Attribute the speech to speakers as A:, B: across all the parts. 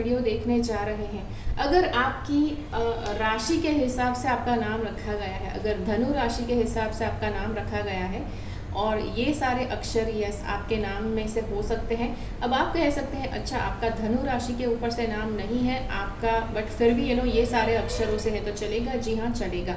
A: Video देखने जा रहे हैं। अगर आपकी राशि के हिसाब से आपका नाम रखा गया है, अगर धनु राशि के हिसाब से आपका नाम रखा गया है, और ये सारे अक्षर यस आपके नाम में से हो सकते हैं। अब आप कह सकते हैं अच्छा आपका धनु राशि के ऊपर से नाम नहीं है, आपका बट फिर भी यू नो ये सारे अक्षरों से है तो चलेगा? जी हाँ चलेगा।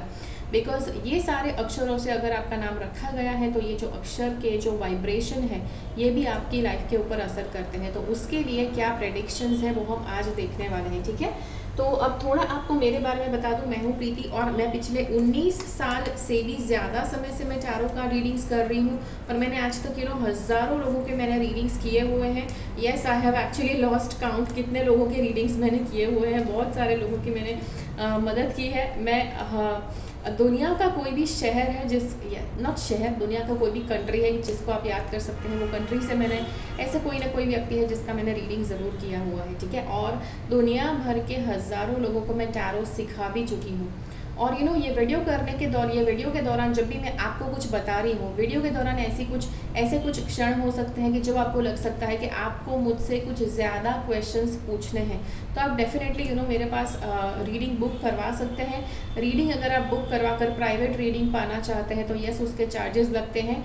A: बिकॉज़ ये सारे अक्षरों से अगर आपका नाम रखा गया है तो ये जो अक्षर के जो वाइब्रेशन है ये भी आपकी लाइफ के ऊपर असर करते हैं। तो उसके लिए क्या प्रडिक्शंस है वो हम आज देखने वाले हैं ठीक है? तो अब थोड़ा आपको मेरे बारे में बता दूँ। मैं हूँ प्रीति और मैं पिछले 19 साल से भी ज़्यादा समय से मैं चारों का रीडिंग्स कर रही हूँ और मैंने आज तक यू नो हज़ारों लोगों के मैंने रीडिंग्स किए हुए हैं। Yes I have actually lost count कितने लोगों के रीडिंग्स मैंने किए हुए हैं। बहुत सारे लोगों की मैंने आ, मदद की है। मैं आ, दुनिया का कोई भी शहर है जिस नॉट शहर, दुनिया का कोई भी कंट्री है जिसको आप याद कर सकते हैं, वो कंट्री से मैंने, ऐसे कोई ना कोई व्यक्ति है जिसका मैंने रीडिंग ज़रूर किया हुआ है, ठीक है? और दुनिया भर के हज़ारों लोगों को मैं टैरो सिखा भी चुकी हूँ। और यू नो ये वीडियो करने के दौर, ये वीडियो के दौरान जब भी मैं आपको कुछ बता रही हूँ वीडियो के दौरान ऐसी कुछ, ऐसे कुछ क्षण हो सकते हैं कि जब आपको लग सकता है कि आपको मुझसे कुछ ज़्यादा क्वेश्चंस पूछने हैं। तो आप डेफिनेटली यू नो मेरे पास रीडिंग बुक करवा सकते हैं। रीडिंग अगर आप बुक करवा कर प्राइवेट रीडिंग पाना चाहते हैं तो यस उसके चार्जेस लगते हैं।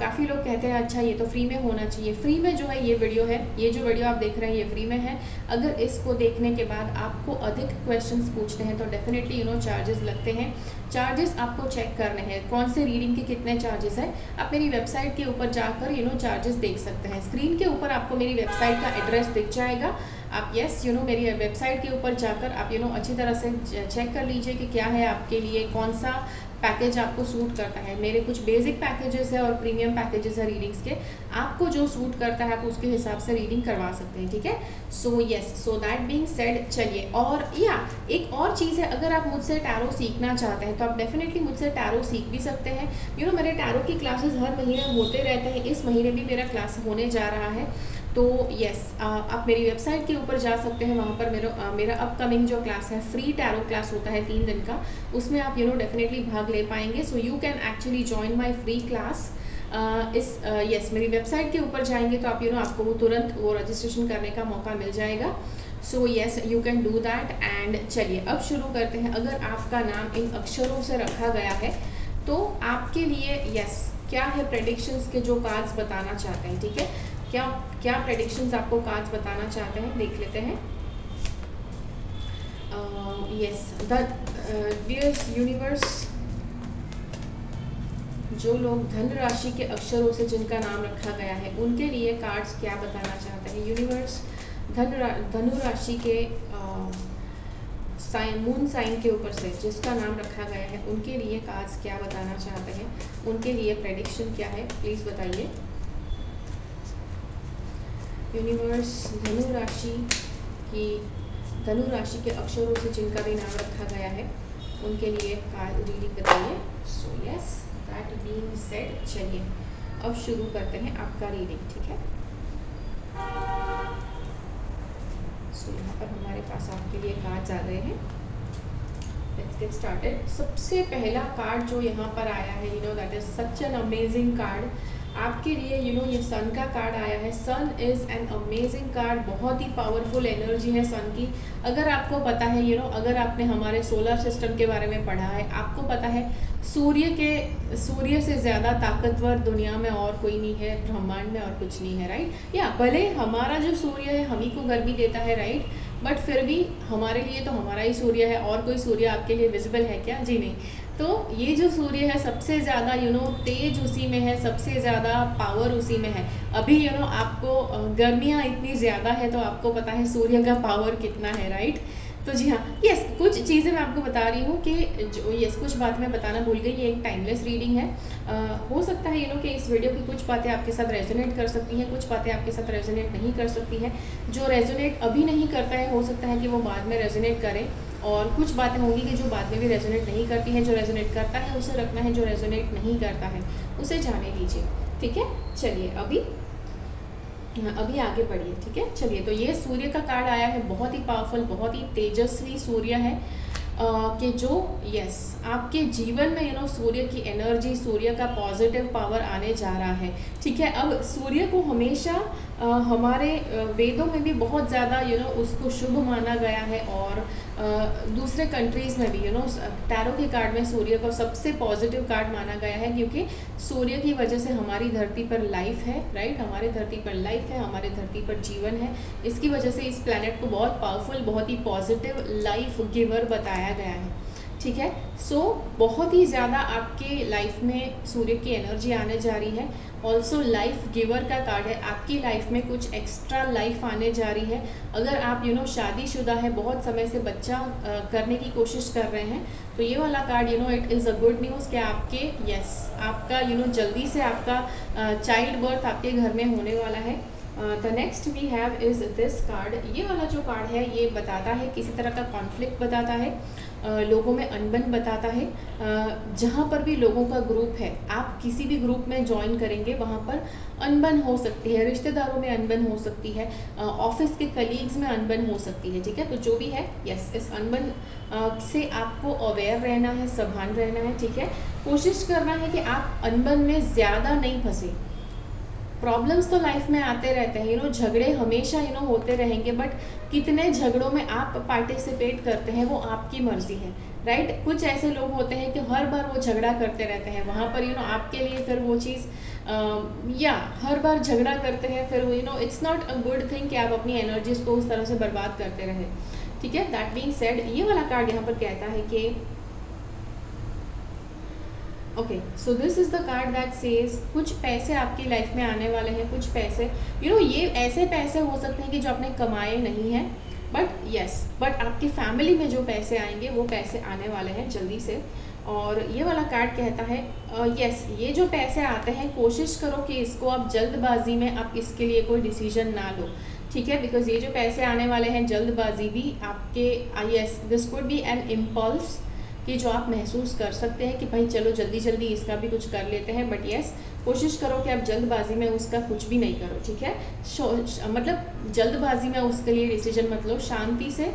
A: काफ़ी लोग कहते हैं अच्छा ये तो फ्री में होना चाहिए। फ्री में जो है, ये वीडियो है, ये जो वीडियो आप देख रहे हैं, ये फ्री में है। अगर इसको देखने के बाद आपको अधिक क्वेश्चन पूछते हैं तो definitely you know charges charges लगते हैं। चार्जेस आपको चेक करने हैं। कौन से रीडिंग के कितने चार्जेस हैं? आप मेरी वेबसाइट के ऊपर जाकर यू नो चार्जेस देख सकते हैं। स्क्रीन के ऊपर आपको मेरी वेबसाइट का एड्रेस दिख जाएगा। आप यस यू नो मेरी वेबसाइट के ऊपर जाकर आप यू नो अच्छी तरह से चेक कर लीजिए कि क्या है आपके लिए, कौन सा पैकेज आपको सूट करता है। मेरे कुछ बेसिक पैकेजेस है और प्रीमियम पैकेजेस है रीडिंग्स के। आपको जो सूट करता है आप उसके हिसाब से रीडिंग करवा सकते हैं ठीक है? So yes so that being said चलिए और या एक और चीज़ है अगर आप मुझसे टैरो सीखना चाहते हैं तो आप डेफिनेटली मुझसे टैरो सीख भी सकते हैं। यू you नो know, मेरे टैरो की क्लासेस हर महीने होते रहते हैं। इस महीने भी मेरा क्लास होने जा रहा है। तो यस आप मेरी वेबसाइट के ऊपर जा सकते हैं वहाँ पर मेरा मेरा अपकमिंग जो क्लास है फ्री टैरो क्लास होता है तीन दिन का उसमें आप यू नो डेफिनेटली भाग ले पाएँगे। So you can actually join my free class इस यस मेरी वेबसाइट के ऊपर जाएँगे तो आप यू नो आपको वो तुरंत वो रजिस्ट्रेशन करने का मौका मिल जाएगा। So yes you can do that and चलिए अब शुरू करते हैं। अगर आपका नाम इन अक्षरों से रखा गया है तो आपके लिए यस yes, क्या है प्रडिक्शंस के जो कार्ड्स बताना चाहते हैं ठीक है? क्या क्या प्रडिक्शंस आपको कार्ड्स बताना चाहते हैं? देख लेते हैं। यस द यूनिवर्स जो लोग धन राशि के अक्षरों से जिनका नाम रखा गया है, उनके लिए कार्ड्स क्या बताना चाहते हैं? यूनिवर्स धन धनु राशि के साइन मून साइन के ऊपर से जिसका नाम रखा गया है, उनके लिए कार्ड्स क्या बताना चाहते हैं? उनके लिए प्रेडिक्शन क्या है? प्लीज़ बताइए। यूनिवर्स धनु राशि की धनु राशि के अक्षरों से जिनका भी नाम रखा गया है, उनके लिए कार्ड रीडिंग बताइए। So yes that being said चलिए, अब शुरू करते हैं आपका रीडिंग ठीक है? सो यहाँ पर हमारे पास आपके लिए कार्ड्स आ गए हैं। लेट्स गेट स्टार्टेड सबसे पहला कार्ड जो यहाँ पर आया है you know that is such an amazing card आपके लिए यू नो ये सन का कार्ड आया है। Sun is an amazing card बहुत ही पावरफुल एनर्जी है सन की। अगर आपको पता है यू you नो know, अगर आपने हमारे सोलर सिस्टम के बारे में पढ़ा है आपको पता है सूर्य के सूर्य से ज़्यादा ताकतवर दुनिया में और कोई नहीं है ब्रह्मांड में और कुछ नहीं है राइट या भले हमारा जो सूर्य है हम ही को गर्मी देता है राइट बट फिर भी हमारे लिए तो हमारा ही सूर्य है और कोई सूर्य आपके लिए विजिबल है क्या? जी नहीं। तो ये जो सूर्य है सबसे ज़्यादा यू नो तेज उसी में है सबसे ज़्यादा पावर उसी में है। अभी यू नो आपको गर्मियाँ इतनी ज़्यादा है तो आपको पता है सूर्य का पावर कितना है राइट तो जी हाँ यस कुछ चीज़ें मैं आपको बता रही हूँ कि जो यस कुछ बात मैं बताना भूल गई ये एक टाइमलेस रीडिंग है। आ, हो सकता है यू नो कि इस वीडियो की कुछ बातें आपके साथ रेजोनेट कर सकती हैं कुछ बातें आपके साथ रेजोनेट नहीं कर सकती हैं। जो रेजोनेट अभी नहीं करता है हो सकता है कि वो बाद में रेजोनेट करें। और कुछ बातें होंगी कि जो बाद में भी रेजोनेट नहीं करती हैं, जो रेजोनेट करता है, उसे रखना है, जो रेजोनेट नहीं करता है, उसे जाने दीजिए, ठीक है? चलिए, अभी अभी आगे बढ़िए, ठीक है? चलिए तो ये सूर्य का कार्ड आया है, बहुत ही पावरफुल बहुत ही तेजस्वी सूर्य है। कि जो यस आपके जीवन में यू नो सूर्य की एनर्जी सूर्य का पॉजिटिव पावर आने जा रहा है, ठीक है? अब सूर्य को हमेशा हमारे वेदों में भी बहुत ज़्यादा यू नो उसको शुभ माना गया है और दूसरे कंट्रीज़ में भी यू नो टैरो के कार्ड में सूर्य को सबसे पॉजिटिव कार्ड माना गया है क्योंकि सूर्य की वजह से हमारी धरती पर लाइफ है राइट हमारे धरती पर लाइफ है, हमारे धरती पर जीवन है। इसकी वजह से इस प्लानट को बहुत पावरफुल बहुत ही पॉजिटिव लाइफ गिवर बताया गया है। ठीक है? सो so, बहुत ही ज़्यादा आपके लाइफ में सूर्य की एनर्जी आने जा रही है। ऑल्सो लाइफ गिवर का कार्ड है। आपकी लाइफ में कुछ एक्स्ट्रा लाइफ आने जा रही है। अगर आप यू नो शादीशुदा है बहुत समय से बच्चा आ, करने की कोशिश कर रहे हैं तो ये वाला card you know it is a good news कि आपके यस yes, आपका यू you नो know, जल्दी से आपका चाइल्ड बर्थ आपके घर में होने वाला है। The next we have is this card ये वाला जो कार्ड है ये बताता है किसी तरह का कॉन्फ्लिक्ट बताता है। लोगों में अनबन बताता है। जहाँ पर भी लोगों का ग्रुप है, आप किसी भी ग्रुप में ज्वाइन करेंगे, वहाँ पर अनबन हो सकती है, रिश्तेदारों में अनबन हो सकती है ऑफ़िस के कलीग्स में अनबन हो सकती है, ठीक है? तो जो भी है यस इस अनबन से आपको अवेयर रहना है, सभान रहना है, ठीक है? कोशिश करना है कि आप अनबन में ज़्यादा नहीं फंसे। प्रॉब्लम्स तो लाइफ में आते रहते हैं यू नो झगड़े हमेशा यू नो होते रहेंगे बट कितने झगड़ों में आप पार्टिसिपेट करते हैं, वो आपकी मर्ज़ी है राइट right? कुछ ऐसे लोग होते हैं कि हर बार वो झगड़ा करते रहते हैं, वहाँ पर यू नो आपके लिए फिर वो चीज़ या हर बार झगड़ा करते हैं, फिर you know it's not a good thing कि आप अपनी एनर्जीज को उस तरह से बर्बाद करते रहें, ठीक है दैट बीइंग सेड ये वाला कार्ड यहाँ पर कहता है कि okay so this is the card that says कुछ पैसे आपकी लाइफ में आने वाले हैं कुछ पैसे. यू you नो know, ये ऐसे पैसे हो सकते हैं कि जो आपने कमाए नहीं हैं बट यस बट आपकी फैमिली में जो पैसे आएँगे वो पैसे आने वाले हैं जल्दी से। और ये वाला कार्ड कहता है यस uh, ये जो पैसे आते हैं कोशिश करो कि इसको आप जल्दबाजी में आप इसके लिए कोई डिसीज़न ना लो। ठीक है? बिकॉज़ ये जो पैसे आने वाले हैं जल्दबाजी भी आपके yes this could be an impulse कि जो आप महसूस कर सकते हैं कि भाई चलो जल्दी जल्दी इसका भी कुछ कर लेते हैं बट येस कोशिश करो कि आप जल्दबाजी में उसका कुछ भी नहीं करो, ठीक है? मतलब जल्दबाजी में उसके लिए डिसीज़न मत लो, शांति से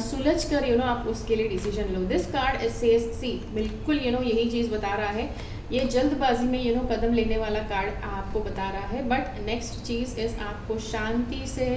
A: सुलझ कर यू नो आप उसके लिए डिसीज़न लो। दिस कार्ड सेज सी बिल्कुल यू नो यही चीज़ बता रहा है। ये जल्दबाजी में यू नो कदम लेने वाला कार्ड आपको बता रहा है बट नेक्स्ट चीज़ इज़ आपको शांति से,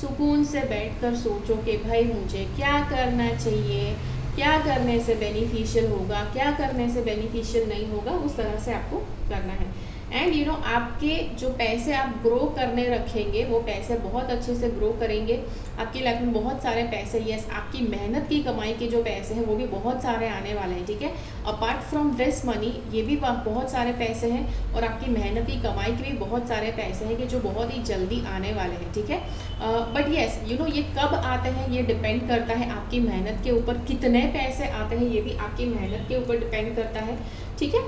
A: सुकून से बैठकर सोचो कि भाई मुझे क्या करना चाहिए? क्या करने से बेनिफिशियल होगा, क्या करने से बेनिफिशियल नहीं होगा, उस तरह से आपको करना है। एंड यू नो आपके जो पैसे आप ग्रो करने रखेंगे, वो पैसे बहुत अच्छे से ग्रो करेंगे। आपकी लाइफ में बहुत सारे पैसे यस आपकी मेहनत की कमाई के जो पैसे हैं, वो भी बहुत सारे आने वाले हैं, ठीक है? अपार्ट फ्रॉम दिस मनी ये भी बहुत सारे पैसे हैं और आपकी मेहनत की कमाई के भी बहुत सारे पैसे हैं कि जो बहुत ही जल्दी आने वाले हैं, ठीक है? बट येस यू नो ये कब आते हैं, ये डिपेंड करता है आपकी मेहनत के ऊपर। कितने पैसे आते हैं, ये भी आपकी मेहनत के ऊपर डिपेंड करता है। ठीक है?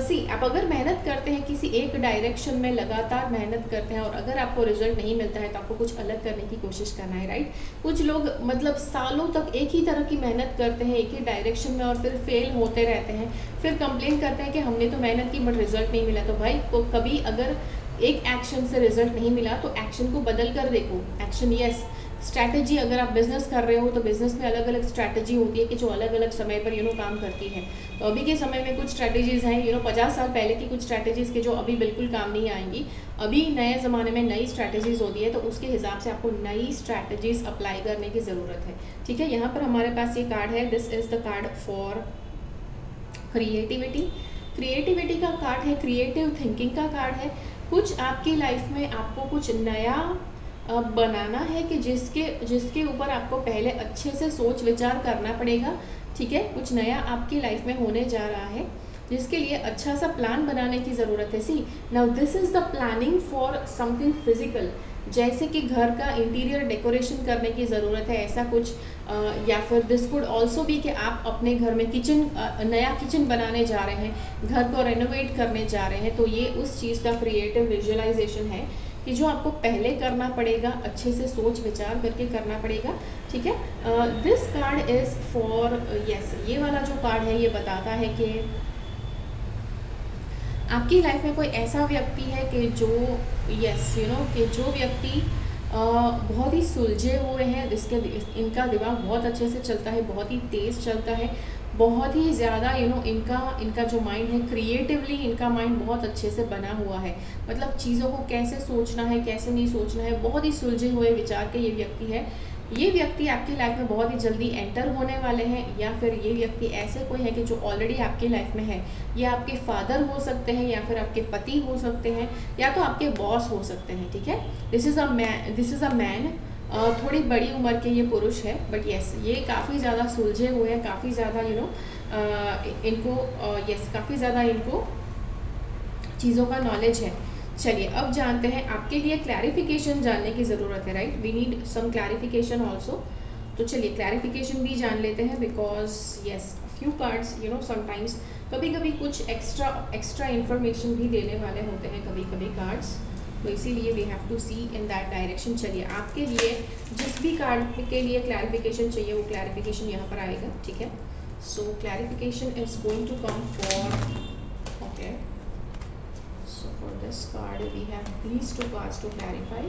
A: सी आप अगर मेहनत करते हैं किसी एक डायरेक्शन में लगातार मेहनत करते हैं और अगर आपको रिज़ल्ट नहीं मिलता है तो आपको कुछ अलग करने की कोशिश करना है राइट कुछ लोग मतलब सालों तक एक ही तरह की मेहनत करते हैं, एक ही डायरेक्शन में और फिर फेल होते रहते हैं। फिर कंप्लेन करते हैं कि हमने तो मेहनत की बट रिज़ल्ट नहीं मिला। तो भाई, को कभी अगर एक एक्शन से रिज़ल्ट नहीं मिला तो एक्शन को बदल कर देखो। एक्शन यस स्ट्रैटेजी अगर आप बिज़नेस कर रहे हो तो बिज़नेस में अलग अलग स्ट्रैटेजी होती है कि जो अलग अलग समय पर यू नो काम करती है। तो अभी के समय में कुछ स्ट्रैटेजीज़ हैं यू नो पचास साल पहले की कुछ स्ट्रैटेजीज़ के जो अभी बिल्कुल काम नहीं आएँगी। अभी नए ज़माने में नई स्ट्रैटेजीज़ होती है तो उसके हिसाब से आपको नई स्ट्रैटेजीज़ अप्लाई करने की ज़रूरत है। ठीक है, यहाँ पर हमारे पास ये कार्ड है this is the card for creativity creativity का कार्ड है क्रिएटिव थिंकिंग का कार्ड है। कुछ आपकी लाइफ में आपको कुछ नया बनाना है कि जिसके जिसके ऊपर आपको पहले अच्छे से सोच विचार करना पड़ेगा ठीक है? कुछ नया आपकी लाइफ में होने जा रहा है जिसके लिए अच्छा सा प्लान बनाने की ज़रूरत है। See now this is the planning for something physical जैसे कि घर का इंटीरियर डेकोरेशन करने की ज़रूरत है ऐसा कुछ आ, या फिर दिस कुड ऑल्सो भी कि आप अपने घर में किचन नया किचन बनाने जा रहे हैं घर को रेनोवेट करने जा रहे हैं तो ये उस चीज़ का क्रिएटिव विजुअलाइजेशन है। कि जो आपको पहले करना पड़ेगा, अच्छे से सोच विचार करके करना पड़ेगा, ठीक है? This card is for yes ये वाला जो कार्ड है, ये बताता है कि आपकी लाइफ में कोई ऐसा व्यक्ति है कि जो यस यू नो कि जो व्यक्ति बहुत ही सुलझे हुए हैं, जिसके, इनका दिमाग बहुत अच्छे से चलता है, बहुत ही तेज़ चलता है बहुत ही ज़्यादा यू नो इनका इनका जो माइंड है क्रिएटिवली इनका माइंड बहुत अच्छे से बना हुआ है। मतलब चीज़ों को कैसे सोचना है, कैसे नहीं सोचना है, बहुत ही सुलझे हुए विचार के ये व्यक्ति है। ये व्यक्ति आपकी लाइफ में बहुत ही जल्दी एंटर होने वाले हैं, या फिर ये व्यक्ति ऐसे कोई है कि जो ऑलरेडी आपकी लाइफ में है। या आपके फादर हो सकते हैं, या फिर आपके पति हो सकते हैं, या तो आपके बॉस हो सकते हैं, ठीक है? This is a man this is a man थोड़ी बड़ी उम्र के ये पुरुष है बट यस ये काफ़ी ज़्यादा सुलझे हुए हैं, काफ़ी ज़्यादा यू नो इनको यस काफ़ी ज़्यादा इनको चीज़ों का नॉलेज है। चलिए, अब जानते हैं, आपके लिए क्लैरिफिकेशन जानने की ज़रूरत है right we need some clarification also तो चलिए क्लैरिफिकेशन भी जान लेते हैं because yes few cards you know sometimes कभी कभी कुछ एक्स्ट्रा एक्स्ट्रा इन्फॉर्मेशन भी देने वाले होते हैं कभी कभी कार्ड्स तो इसीलिए we have to see in that direction चलिए, आपके लिए जिस भी कार्ड के लिए क्लैरिफिकेशन चाहिए, वो क्लैरिफिकेशन यहाँ पर आएगा, ठीक है? So clarification is going to come for okay for this card, we have these two cards to clarify.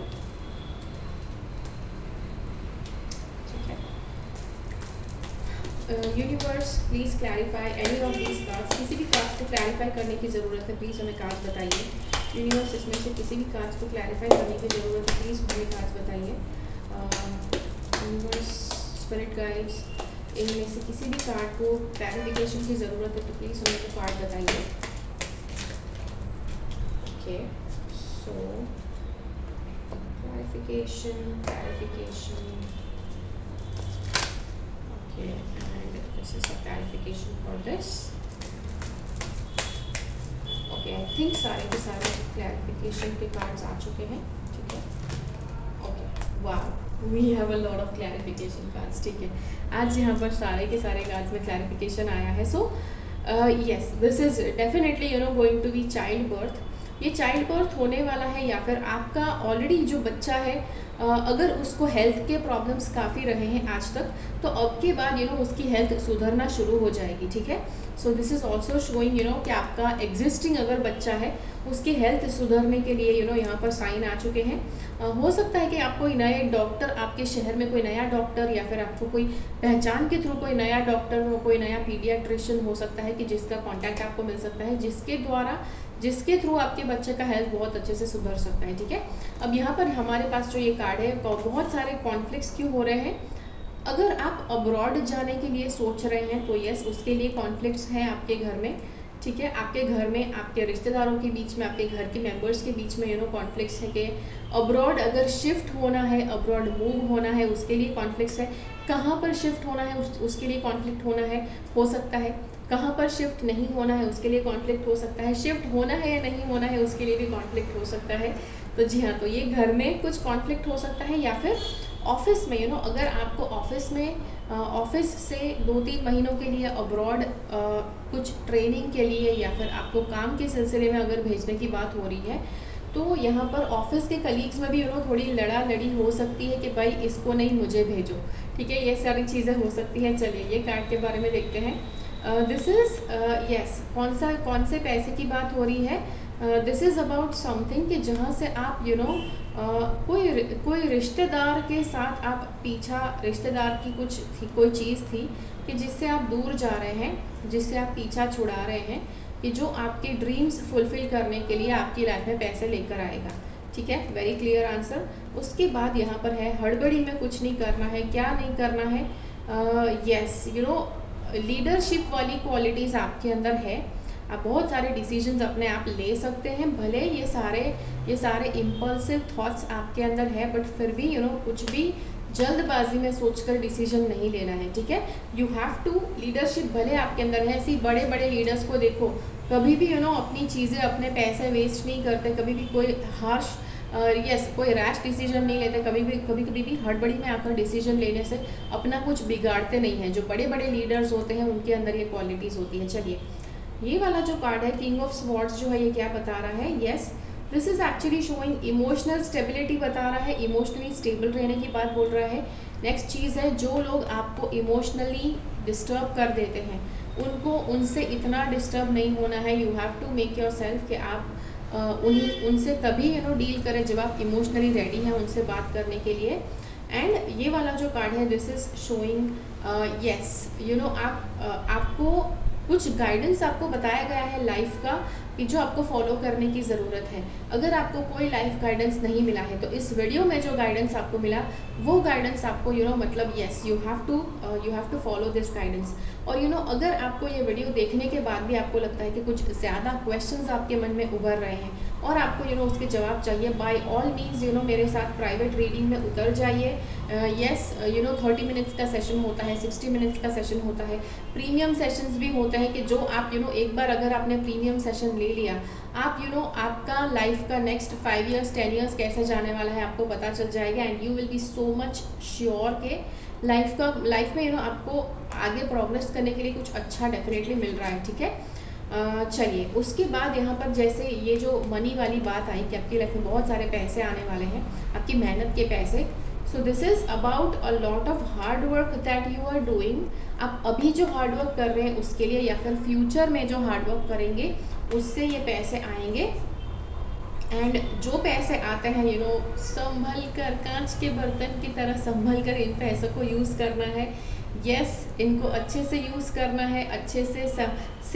A: Universe please clarify any of these cards किसी भी कार्ड्स को क्लैरिफाई करने की ज़रूरत है प्लीज़ हमें कार्ड्स बताइए। यूनिवर्स इसमें से किसी भी कार्ड्स को क्लैरिफाई करने की ज़रूरत है प्लीज़ हमें कार्ड्स बताइए। यूनिवर्स स्पिरिट गाइड्स इनमें से किसी भी कार्ड को क्लैरिफिकेशन की ज़रूरत है तो प्लीज़ हमें वो कार्ड बताइए। Okay so clarification clarification okay, and this is a clarification for this. Okay i think सारे के सारे clarification के cards आ चुके हैं ठीक है okay wow we have a lot of clarification cards ठीक है आज यहाँ पर सारे के सारे cards में clarification आया है uh, yes this is definitely you know going to be child birth ये चाइल्ड बर्थ होने वाला है या फिर आपका ऑलरेडी जो बच्चा है अगर उसको हेल्थ के प्रॉब्लम्स काफ़ी रहे हैं आज तक तो अब के बाद यू नो उसकी हेल्थ सुधरना शुरू हो जाएगी, ठीक है? So this is also showing you know कि आपका एग्जिस्टिंग अगर बच्चा है, उसकी हेल्थ सुधरने के लिए यू नो यहाँ पर साइन आ चुके हैं। हो सकता है कि आप कोई नए डॉक्टर आपके शहर में कोई नया डॉक्टर या फिर आपको कोई पहचान के थ्रू कोई नया डॉक्टर हो, कोई नया पीडियाट्रिशियन हो सकता है कि जिसका कॉन्टैक्ट आपको मिल सकता है, जिसके द्वारा जिसके थ्रू आपके बच्चे का हेल्थ बहुत अच्छे से सुधर सकता है ठीक है? अब यहाँ पर हमारे पास जो ये कार्ड है बहुत सारे कॉन्फ्लिक्ट्स क्यों हो रहे हैं? अगर आप अब्रॉड जाने के लिए सोच रहे हैं तो यस उसके लिए कॉन्फ्लिक्ट्स हैं आपके घर में ठीक है? आपके घर में आपके रिश्तेदारों के बीच में आपके घर के मेंबर्स के बीच में यू नो कॉन्फ्लिक्ट्स है कि अब्रॉड अगर शिफ्ट होना है अब्रॉड मूव होना है उसके लिए कॉन्फ्लिक्ट्स है। कहाँ पर शिफ्ट होना है उस, उसके लिए कॉन्फ्लिक्ट होना है? हो सकता है। कहाँ पर शिफ्ट नहीं होना है, उसके लिए कॉन्फ्लिक्ट हो सकता है। शिफ्ट होना है या नहीं होना है, उसके लिए भी कॉन्फ्लिक्ट हो सकता है। तो जी हाँ तो ये घर में कुछ कॉन्फ्लिक्ट हो सकता है या फिर ऑफ़िस में यू नो अगर आपको ऑफ़िस में ऑफ़िस से दो तीन महीनों के लिए अब्रॉड कुछ ट्रेनिंग के लिए या फिर आपको काम के सिलसिले में अगर भेजने की बात हो रही है तो यहाँ पर ऑफ़िस के कलीग्स में भी यू नो थोड़ी लड़ा लड़ी हो सकती है कि भाई इसको नहीं मुझे भेजो। ठीक है, ये सारी चीज़ें हो सकती हैं। चलिए, ये कार्ड के बारे में देखते हैं। दिस इज़ यस कौन सा कौन से पैसे की बात हो रही है? दिस इज़ अबाउट समथिंग कि जहाँ से आप you you know know, uh, कोई कोई रिश्तेदार के साथ आप पीछा रिश्तेदार की कुछ थी कोई चीज़ थी कि जिससे आप दूर जा रहे हैं जिससे आप पीछा छुड़ा रहे हैं कि जो आपके ड्रीम्स फुलफ़िल करने के लिए आपकी लाइफ में पैसे लेकर आएगा। ठीक है? वेरी क्लियर आंसर उसके बाद यहाँ पर है हड़बड़ी में कुछ नहीं करना है क्या नहीं करना है? यस यू नो लीडरशिप वाली क्वालिटीज़ आपके अंदर है आप बहुत सारे डिसीजंस अपने आप ले सकते हैं भले ये सारे ये सारे इम्पल्सिव थॉट्स आपके अंदर है बट फिर भी यू you नो know, कुछ भी जल्दबाजी में सोचकर डिसीज़न नहीं लेना है ठीक है? यू हैव टू लीडरशिप भले आपके अंदर है ऐसी बड़े बड़े लीडर्स को देखो कभी भी यू you नो know, अपनी चीज़ें अपने पैसे वेस्ट नहीं करते कभी भी कोई हार्श यस कोई रैश डिसीज़न नहीं लेते, कभी भी कभी कभी भी हड़बड़ी में आकर डिसीज़न लेने से अपना कुछ बिगाड़ते नहीं हैं। जो बड़े बड़े लीडर्स होते हैं, उनके अंदर ये क्वालिटीज़ होती है। चलिए, ये वाला जो कार्ड है किंग ऑफ़ स्वॉर्ड्स जो है, ये क्या बता रहा है? Yes this is actually showing emotional stability बता रहा है इमोशनली स्टेबल रहने की बात बोल रहा है। नेक्स्ट चीज़ है, जो लोग आपको इमोशनली डिस्टर्ब कर देते हैं, उनको, उनसे इतना डिस्टर्ब नहीं होना है। You have to make yourself कि आप उन उनसे तभी यू नो डील करें जब आप इमोशनली रेडी हैं उनसे बात करने के लिए। एंड ये वाला जो कार्ड है this is showing yes you know आप uh, आपको कुछ गाइडेंस आपको बताया गया है लाइफ का कि जो आपको फॉलो करने की ज़रूरत है। अगर आपको कोई लाइफ गाइडेंस नहीं मिला है तो इस वीडियो में जो गाइडेंस आपको मिला वो गाइडेंस आपको यू you नो know, मतलब yes you have to you have to follow this guidance और यू you नो know, अगर आपको ये वीडियो देखने के बाद भी आपको लगता है कि कुछ ज़्यादा क्वेश्चन आपके मन में उभर रहे हैं और आपको यू नो उसके जवाब चाहिए। By all means you know मेरे साथ प्राइवेट रीडिंग में उतर जाइए। Yes you know thirty minutes का सेशन होता है सिक्सटी मिनट्स का सेशन होता है। प्रीमियम सेशंस भी होते हैं कि जो आप यू you नो know, एक बार अगर आपने प्रीमियम सेशन ले लिया आप यू you नो know, आपका लाइफ का next five years ten years कैसे जाने वाला है आपको पता चल जाएगा। And you will be so much sure के लाइफ का लाइफ में यू you नो know, आपको आगे प्रोग्रेस करने के लिए कुछ अच्छा डेफिनेटली मिल रहा है ठीक है? चलिए उसके बाद यहाँ पर जैसे ये जो मनी वाली बात आई कि आपकी लाइफ में बहुत सारे पैसे आने वाले हैं आपकी मेहनत के पैसे so this is about a lot of hard work that you are doing आप अभी जो हार्ड वर्क कर रहे हैं उसके लिए या फिर फ्यूचर में जो हार्ड वर्क करेंगे उससे ये पैसे आएँगे. एंड जो पैसे आते हैं यू नो संभल कर कांच के बर्तन की तरह संभल कर इन पैसों को यूज़ करना है. यस yes, इनको अच्छे से यूज़ करना है अच्छे से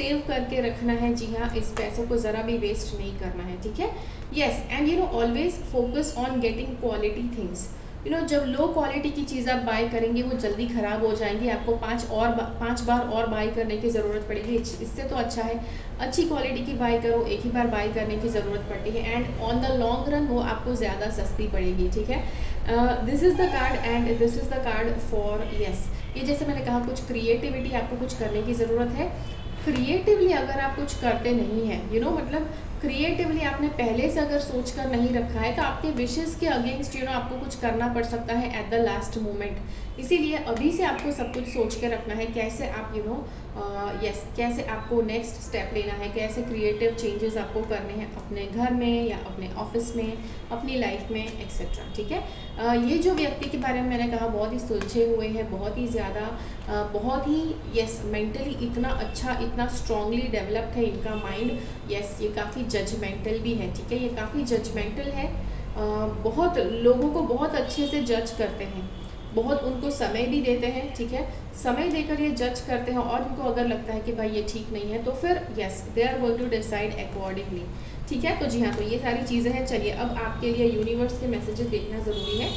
A: सेव करके रखना है। जी हाँ इस पैसों को ज़रा भी वेस्ट नहीं करना है ठीक है? Yes and you know always focus on getting quality things you know जब लो क्वालिटी की चीज़ आप बाय करेंगे वो जल्दी ख़राब हो जाएँगी। आपको पाँच और बा, पाँच बार और बाय करने की ज़रूरत पड़ेगी। इससे तो अच्छा है। अच्छी क्वालिटी की बाय करो एक ही बार बाय करने की ज़रूरत पड़ती है। And on the long run वो आपको ज़्यादा सस्ती पड़ेगी ठीक है? This is the card and this is the card for yes ये जैसे मैंने कहा कुछ क्रिएटिविटी आपको कुछ करने की ज़रूरत है। क्रिएटिवली अगर आप कुछ करते नहीं हैं यू नो मतलब क्रिएटिवली आपने पहले से अगर सोच कर नहीं रखा है तो आपके विशेष के अगेंस्ट यू नो आपको कुछ करना पड़ सकता है एट द लास्ट मोमेंट इसीलिए अभी से आपको सब कुछ सोच के रखना है कैसे आप यू नो यस कैसे आपको नेक्स्ट स्टेप लेना है, कैसे क्रिएटिव चेंजेस आपको करने हैं अपने घर में या अपने ऑफ़िस में, अपनी लाइफ में एक्सेट्रा ठीक है? ये जो व्यक्ति के बारे में मैंने कहा, बहुत ही सुलझे हुए हैं, बहुत ही ज़्यादा बहुत ही यस मेंटली इतना अच्छा इतना स्ट्रांगली डेवलप्ड है इनका माइंड यस ये काफ़ी जजमेंटल भी है, ठीक है? ये काफ़ी जजमेंटल है बहुत लोगों को बहुत अच्छे से जज करते हैं। बहुत उनको समय भी देते हैं, ठीक है? समय देकर ये जज करते हैं और उनको अगर लगता है कि भाई ये ठीक नहीं है तो फिर yes they are going to decide accordingly ठीक है? तो जी हाँ तो ये सारी चीज़ें हैं। चलिए, अब आपके लिए यूनिवर्स के मैसेजेस देखना ज़रूरी है।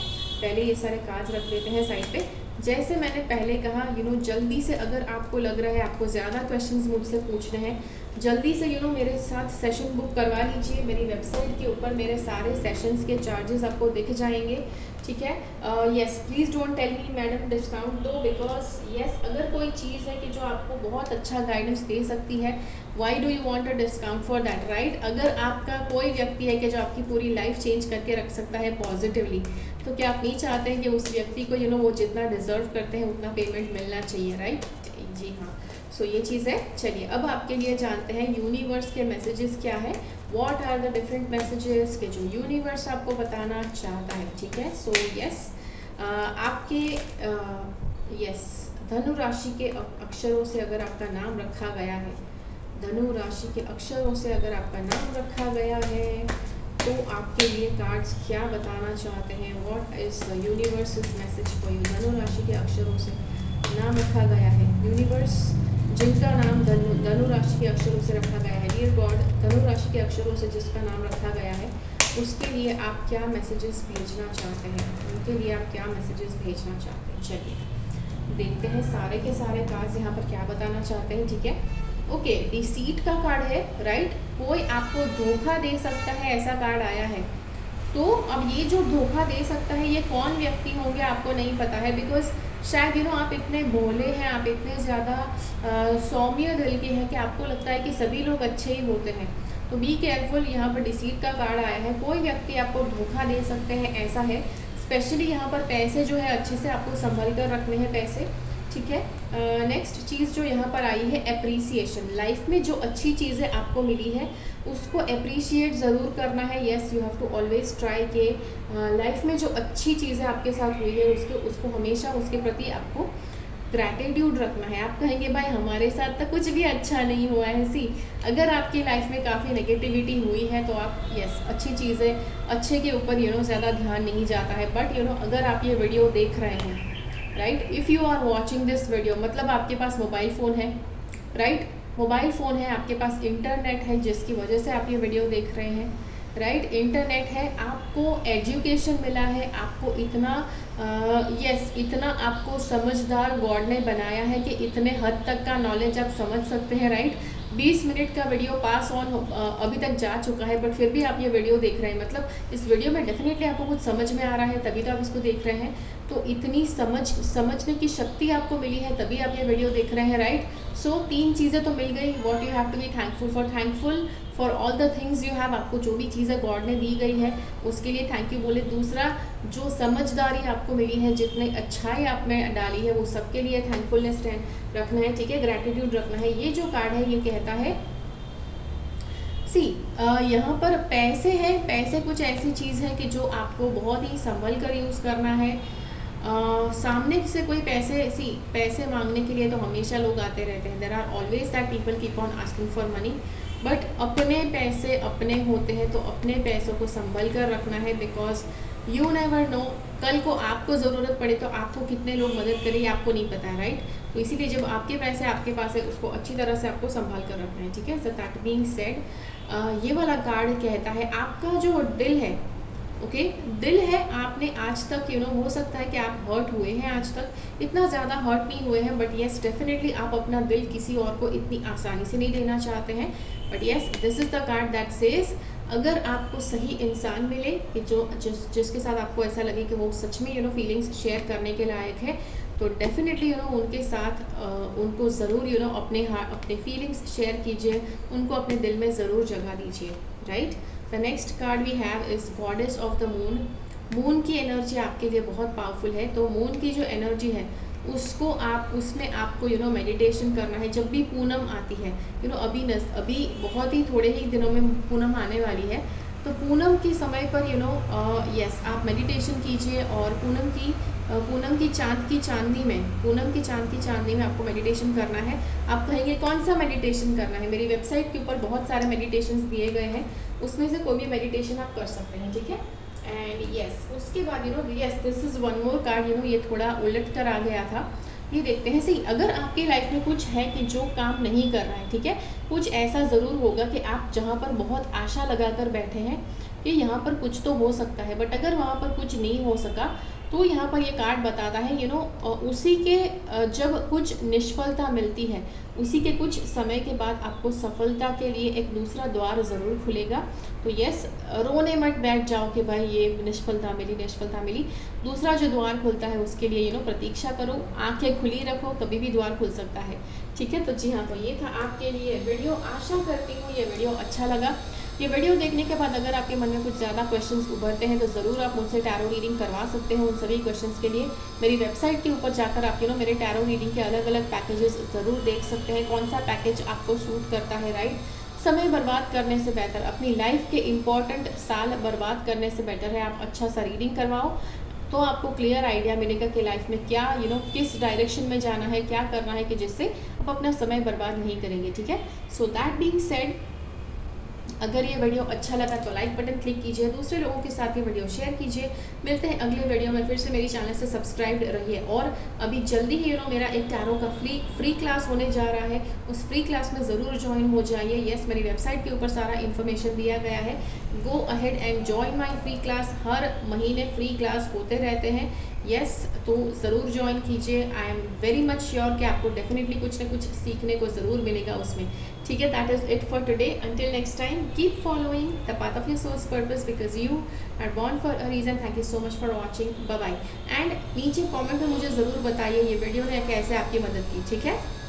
A: पहले ये सारे काज रख लेते हैं साइड पे। जैसे मैंने पहले कहा यू नो जल्दी से अगर आपको लग रहा है, आपको ज़्यादा क्वेश्चंस मुझसे पूछने हैं, जल्दी से यू नो मेरे साथ सेशन बुक करवा लीजिए। मेरी वेबसाइट के ऊपर मेरे सारे सेशंस के चार्जेस आपको दिख जाएँगे। ठीक है? Yes please don't tell me madam discount दो बिकॉज़ यस अगर कोई चीज़ है कि जो आपको बहुत अच्छा गाइडेंस दे सकती है why do you want a discount for that right अगर आपका कोई व्यक्ति है कि जो आपकी पूरी लाइफ चेंज करके रख सकता है पॉजिटिवली तो क्या आप नहीं चाहते हैं कि उस व्यक्ति को यू नो वो जितना डिजर्व करते हैं उतना पेमेंट मिलना चाहिए राइट जी हाँ। सो so, ये चीज़ है। चलिए अब आपके लिए जानते हैं यूनिवर्स के मैसेजेस क्या है। What are the different messages के जो यूनिवर्स आपको बताना चाहता है ठीक है? सो so, यस yes, आपके यस धनु राशि के अक्षरों से अगर आपका नाम रखा गया है धनु राशि के अक्षरों से अगर आपका नाम रखा गया है तो आपके लिए कार्ड्स क्या बताना चाहते हैं? What is the universe is message for you धनु राशि के अक्षरों से नाम रखा गया है। यूनिवर्स जिनका नाम धनु धनु राशि के अक्षरों से रखा गया है। डियर गॉड धनु राशि के अक्षरों से जिसका नाम रखा गया है, उसके लिए आप क्या मैसेजेस भेजना चाहते हैं? उनके लिए आप क्या मैसेजेस भेजना चाहते हैं? चलिए, देखते हैं सारे के सारे कार्ड्स यहाँ पर क्या बताना चाहते हैं, ठीक है? ओके डिसीट का कार्ड है राइट कोई आपको धोखा दे सकता है, ऐसा कार्ड आया है। तो अब ये जो धोखा दे सकता है, ये कौन व्यक्ति होंगे आपको नहीं पता है बिकॉज़ शायद यू नो आप इतने भोले हैं, आप इतने ज़्यादा सौम्य दिल के हैं कि आपको लगता है कि सभी लोग अच्छे ही होते हैं। तो बी केयरफुल यहाँ पर डिसीट का कार्ड आया है। कोई व्यक्ति आपको धोखा दे सकते हैं, ऐसा है। स्पेशली यहाँ पर पैसे जो है, अच्छे से आपको संभल कर रखने हैं पैसे। ठीक है? नेक्स्ट uh, चीज़ जो यहाँ पर आई है अप्रिसिएशन लाइफ में जो अच्छी चीज़ें आपको मिली है उसको अप्रिशिएट ज़रूर करना है. Yes you have to always try के लाइफ में जो अच्छी चीज़ें आपके साथ हुई है उसके उसको हमेशा उसके प्रति आपको ग्रैटिट्यूड रखना है. आप कहेंगे भाई हमारे साथ तो कुछ भी अच्छा नहीं हुआ है. सी अगर आपकी लाइफ में काफ़ी नेगेटिविटी हुई है तो आप यस अच्छी चीज़ें अच्छे के ऊपर यू नो ज़्यादा ध्यान नहीं जाता है. बट यू नो अगर आप ये वीडियो देख रहे हैं right if you are watching this video मतलब आपके पास मोबाइल फ़ोन है राइट मोबाइल फ़ोन है, आपके पास इंटरनेट है, जिसकी वजह से आप ये वीडियो देख रहे हैं राइट right? इंटरनेट है आपको एजुकेशन मिला है, आपको इतना यस इतना आपको समझदार गॉड ने बनाया है कि इतने हद तक का नॉलेज आप समझ सकते हैं राइट right? 20 मिनट का वीडियो पास ऑन अभी तक जा चुका है बट फिर भी आप ये वीडियो देख रहे हैं। मतलब इस वीडियो में डेफिनेटली आपको कुछ समझ में आ रहा है, तभी तो आप इसको देख रहे हैं। तो इतनी समझ, समझने की शक्ति आपको मिली है, तभी आप ये वीडियो देख रहे हैं राइट सो तीन चीज़ें तो मिल गई what you have to be thankful for thankful for all the things you have आपको जो भी चीज़ें गॉड ने दी गई है, उसके लिए थैंक यू बोले। दूसरा जो समझदारी आपको मिली है जितने अच्छाई आप में डाली है वो सबके लिए थैंकफुलनेस रखना है ठीक है? ग्रेटिट्यूड रखना है। ये जो कार्ड है ये कहता है सी यहाँ पर पैसे हैं पैसे कुछ ऐसी चीज़ है कि जो आपको बहुत ही संभल कर यूज़ करना है। Uh, सामने से कोई पैसे सी पैसे मांगने के लिए तो हमेशा लोग आते रहते हैं। There are always that people keep on asking for money but अपने पैसे अपने होते हैं तो अपने पैसों को संभल कर रखना है बिकॉज़ यू नेवर नो कल को आपको ज़रूरत पड़े तो आपको कितने लोग मदद करें आपको नहीं पता राइट तो इसीलिए जब आपके पैसे आपके पास है, उसको अच्छी तरह से आपको संभाल कर रखना है, ठीक है? सो दैट बीइंग सेड ये वाला कार्ड कहता है, आपका जो दिल है ओके? दिल है आपने आज तक यू नो हो सकता है कि आप हर्ट हुए हैं आज तक। इतना ज़्यादा हर्ट नहीं हुए हैं बट येस डेफिनेटली आप अपना दिल किसी और को इतनी आसानी से नहीं देना चाहते हैं। But yes this is the card that says अगर आपको सही इंसान मिले कि जो जिस जिसके साथ आपको ऐसा लगे कि वो सच में यू नो फीलिंग्स शेयर करने के लायक है तो डेफिनेटली यू नो उनके साथ आ, उनको ज़रूर यू नो अपने अपने फीलिंग्स शेयर कीजिए उनको अपने दिल में ज़रूर जगह दीजिए right the next card we have is goddess of the moon moon की एनर्जी आपके लिए बहुत पावरफुल है तो मून की जो एनर्जी है, उसको आप, उसमें आपको यू नो मेडिटेशन करना है। जब भी पूनम आती है यू नो अभी नस, अभी बहुत ही थोड़े ही दिनों में पूनम आने वाली है तो पूनम के समय पर यू नो यस आप मेडिटेशन कीजिए और पूनम की पूनम की चाँद की चांदनी में, पूनम की चाँद की चांदनी में आपको मेडिटेशन करना है। आप कहेंगे, कौन सा मेडिटेशन करना है? मेरी वेबसाइट के ऊपर बहुत सारे मेडिटेशन दिए गए हैं। उसमें से कोई भी मेडिटेशन आप कर सकते हैं, ठीक है? एंड यस उसके बाद you know yes this is one more card you know ये थोड़ा उलट कर आ गया था। ये देखते हैं, सही, अगर आपके लाइफ में कुछ है कि जो काम नहीं कर रहा है, ठीक है? कुछ ऐसा ज़रूर होगा कि आप जहाँ पर बहुत आशा लगाकर बैठे हैं कि यहाँ पर कुछ तो हो सकता है बट अगर वहाँ पर कुछ नहीं हो सका तो यहाँ पर ये कार्ड बताता है यू नो उसी के जब कुछ निष्फलता मिलती है, उसी के कुछ समय के बाद आपको सफलता के लिए एक दूसरा द्वार ज़रूर खुलेगा। तो यस रोने मत बैठ जाओ कि भाई ये निष्फलता मिली निष्फलता मिली। दूसरा जो द्वार खुलता है उसके लिए यू नो प्रतीक्षा करो, आँखें खुली रखो कभी भी द्वार खुल सकता है। ठीक है? तो जी हाँ तो ये था आपके लिए वीडियो आशा करती हूँ ये वीडियो अच्छा लगा। ये वीडियो देखने के बाद अगर आपके मन में कुछ ज़्यादा क्वेश्चंस उभरते हैं तो ज़रूर आप मुझसे टैरो रीडिंग करवा सकते हैं उन सभी क्वेश्चंस के लिए। मेरी वेबसाइट के ऊपर जाकर आप यू नो मेरे टैरो रीडिंग के अलग अलग पैकेजेस ज़रूर देख सकते हैं। कौन सा पैकेज आपको सूट करता है राइट समय बर्बाद करने से बेहतर अपनी लाइफ के इंपॉर्टेंट साल बर्बाद करने से बेटर है। आप अच्छा सा रीडिंग करवाओ तो आपको क्लियर आइडिया मिलेगा कि लाइफ में क्या यू you नो know, किस डायरेक्शन में जाना है क्या करना है कि जिससे आप अपना समय बर्बाद नहीं करेंगे ठीक है? सो दैट बीइंग सेड अगर ये वीडियो अच्छा लगा तो लाइक बटन क्लिक कीजिए, दूसरे लोगों के साथ ये वीडियो शेयर कीजिए। मिलते हैं अगले वीडियो में, फिर से मेरी चैनल से सब्सक्राइब रहिए। और अभी जल्दी ही यू नो मेरा एक टैरो का फ्री फ्री क्लास होने जा रहा है। उस फ्री क्लास में ज़रूर ज्वाइन हो जाइए। यस मेरी वेबसाइट के ऊपर सारा इन्फॉर्मेशन दिया गया है। Go ahead and join my free class हर महीने फ्री क्लास होते रहते हैं। यस तो ज़रूर ज्वाइन कीजिए। I am very much sure कि आपको डेफिनेटली कुछ ना कुछ सीखने को ज़रूर मिलेगा उसमें। ठीक है that is it for today until next time keep following the path of your source purpose because you are born for a reason thank you so much for watching bye and नीचे comment में मुझे ज़रूर बताइए ये video ने कैसे आपकी मदद की, ठीक है?